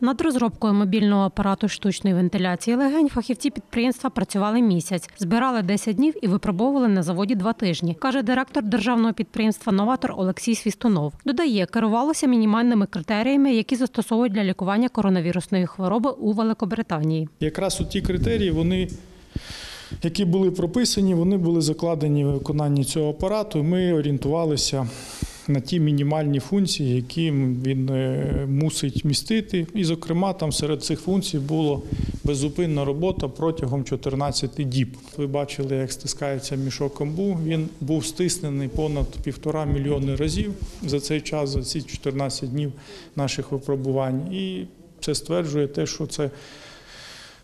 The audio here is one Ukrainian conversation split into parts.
Над розробкою мобільного апарату штучної вентиляції легень фахівці підприємства працювали місяць, збирали 10 днів і випробовували на заводі два тижні, каже директор державного підприємства Новатор Олексій Свістунов. Додає, керувалося мінімальними критеріями, які застосовують для лікування коронавірусної хвороби у Великобританії. Якраз от ті критерії, вони, які були прописані, вони були закладені в виконанні цього апарату. Ми орієнтувалися на ті мінімальні функції, які він е, мусить містити. І, зокрема, там серед цих функцій було беззупинна робота протягом 14 діб. Ви бачили, як стискається мішок амбу. Він був стиснений понад півтора мільйони разів за цей час, за ці 14 днів наших випробувань. І це стверджує те, що це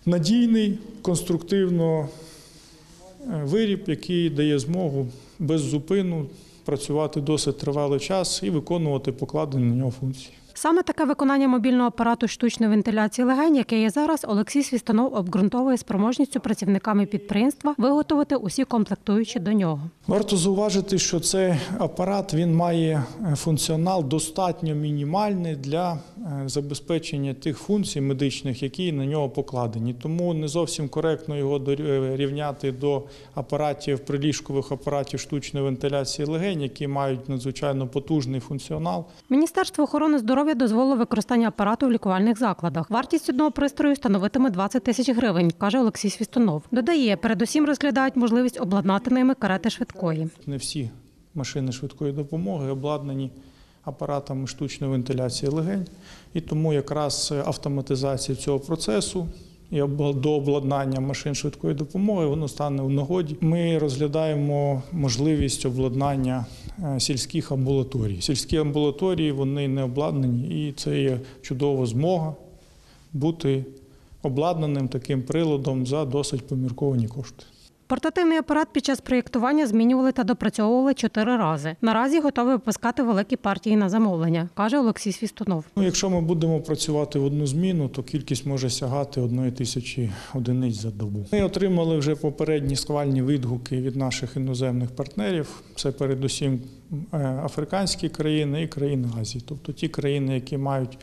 надійний, конструктивно е, виріб, який дає змогу без зупину працювати досить тривалий час і виконувати покладені на нього функції. Саме таке виконання мобільного апарату штучної вентиляції легень, яке є зараз, Олексій Свістанов обґрунтовує спроможністю працівниками підприємства виготовити усі комплектуючі до нього. Варто зауважити, що цей апарат він має е, функціонал достатньо мінімальний для е, забезпечення тих функцій медичних, які на нього покладені. Тому не зовсім коректно його дорі- рівняти до апаратів приліжкових апаратів штучної вентиляції легень, які мають надзвичайно потужний функціонал. Міністерство охорони здоров'я дозволило використання апарату в лікувальних закладах. Вартість одного пристрою становитиме 20 тисяч гривень, каже Олексій Свістунов. Додає, передусім розглядають можливість обладнати ними карети швидкої. Не всі машини швидкої допомоги обладнані апаратами штучної вентиляції легень, і тому якраз автоматизація цього процесу і до обладнання машин швидкої допомоги воно стане в нагоді. Ми розглядаємо можливість обладнання е, сільських амбулаторій. Сільські амбулаторії вони не обладнані, і це є чудова змога бути обладнаним таким приладом за досить помірковані кошти. Портативний апарат під час проєктування змінювали та допрацьовували чотири рази. Наразі готові випускати великі партії на замовлення, каже Олексій Свістунов. Ну, якщо ми будемо працювати в одну зміну, то кількість може сягати одної тисячі одиниць за добу. Ми отримали вже попередні схвальні відгуки від наших іноземних партнерів. Це передусім е, африканські країни і країни Азії, тобто ті країни, які мають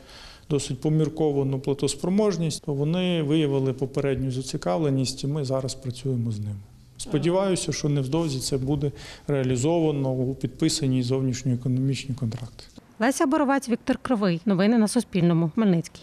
досить помірковану платоспроможність, то вони виявили попередню зацікавленість, і ми зараз працюємо з ними. Сподіваюся, що невдовзі це буде реалізовано у підписанні зовнішньоекономічні контракти. Леся Боровець, Віктор Кривий. Новини на Суспільному. Хмельницький.